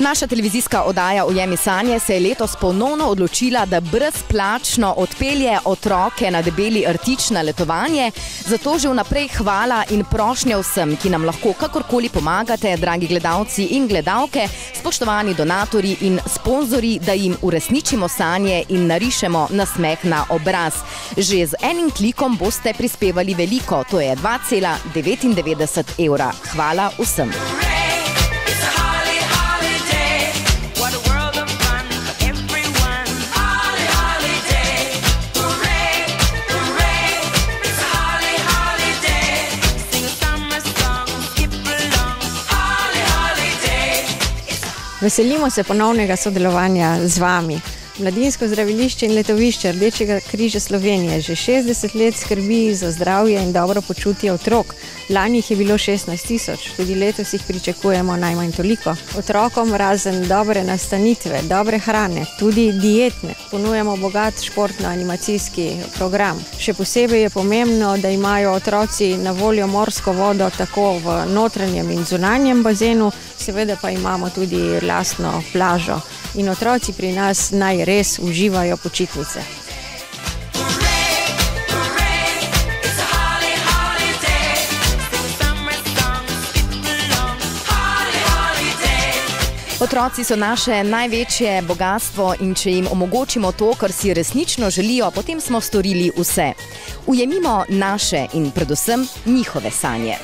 Naša televizijska oddaja Ujemi sanje se je letos ponovno odločila, da brezplačno odpelje otroke na debeli rtič na letovanje. Zato že vnaprej hvala in prošnja vsem, ki nam lahko kakorkoli pomagate, dragi gledalci in gledalke, spoštovani donatori in sponzori, da jim uresničimo sanje in narišemo nasmeh na obraz. Že z enim klikom boste prispevali veliko, to je 2,99 evra. Hvala vsem. Veselimo se ponovnega sodelovanja z vami. Mladinsko zdravilišče in letovišče Rdečega križa Slovenije že 60 let skrbi za zdravje in dobro počutje otrok. Lani jih je bilo 16 tisoč, tudi letos jih pričakujemo najmanj toliko. Otrokom razen dobre nastanitve, dobre hrane, tudi dietne, ponujamo bogat športno-animacijski program. Še posebej je pomembno, da imajo otroci na voljo morsko vodo tako v notranjem in zunanjem bazenu, seveda pa imamo tudi lastno plažo. In otroci pri nas naj res uživajo počitnice. Otroci so naše največje bogatstvo in če jim omogočimo to, kar si resnično želijo, potem smo storili vse. Ujemimo naše in predvsem njihove sanje.